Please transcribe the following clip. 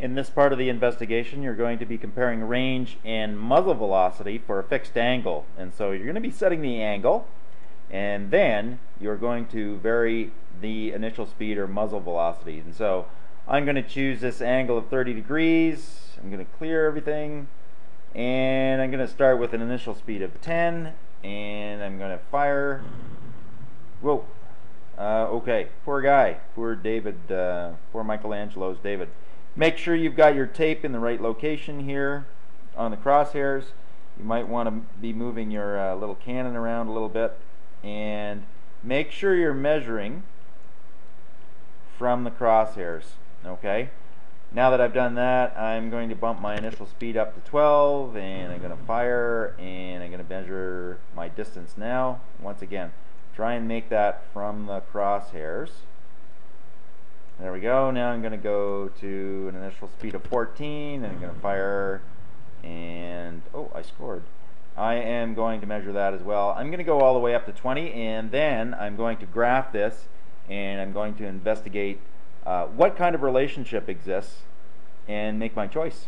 In this part of the investigation, you're going to be comparing range and muzzle velocity for a fixed angle. And so you're going to be setting the angle, and then you're going to vary the initial speed or muzzle velocity. And so I'm going to choose this angle of 30 degrees. I'm going to clear everything, and I'm going to start with an initial speed of 10, and I'm going to fire. Whoa. Uh, okay, poor guy, poor David, uh, poor Michelangelo's David. Make sure you've got your tape in the right location here on the crosshairs. You might want to be moving your uh, little cannon around a little bit. And make sure you're measuring from the crosshairs okay? Now that I've done that I'm going to bump my initial speed up to 12 and I'm going to fire and I'm going to measure my distance now. Once again try and make that from the crosshairs go. Now I'm going to go to an initial speed of 14 and I'm going to fire and oh I scored. I am going to measure that as well. I'm going to go all the way up to 20 and then I'm going to graph this and I'm going to investigate uh, what kind of relationship exists and make my choice.